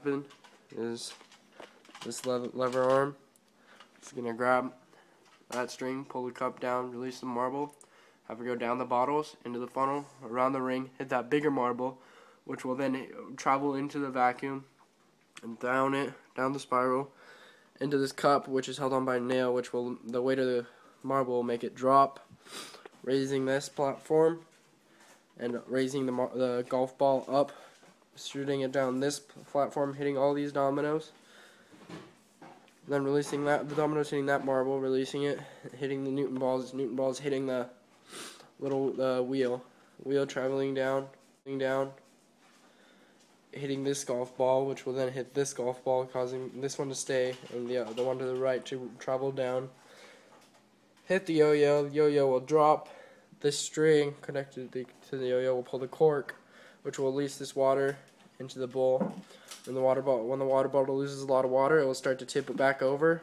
happen is this lever, arm. It's gonna grab that string, pull the cup down, release the marble, have it go down the bottles into the funnel, around the ring, hit that bigger marble, which will then uh, travel into the vacuum and down it, down the spiral, into this cup, which is held on by a nail, which will the weight of the marble will make it drop, raising this platform and raising the, the golf ball up, shooting it down this platform, hitting all these dominoes. Then releasing that, the dominoes hitting that marble, releasing it, hitting the Newton balls, Newton balls hitting the little uh, wheel, wheel traveling down, down, hitting this golf ball, which will then hit this golf ball, causing this one to stay, and the, the one to the right to travel down. Hit the yo-yo, yo-yo will drop, this string connected to the yo-yo will pull the cork, which will release this water into the bowl. When the water bottle, when the water bottle loses a lot of water, it will start to tip it back over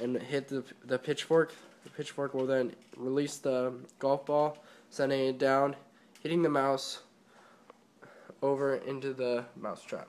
and hit the the pitchfork. The pitchfork will then release the golf ball, sending it down, hitting the mouse over into the mouse trap.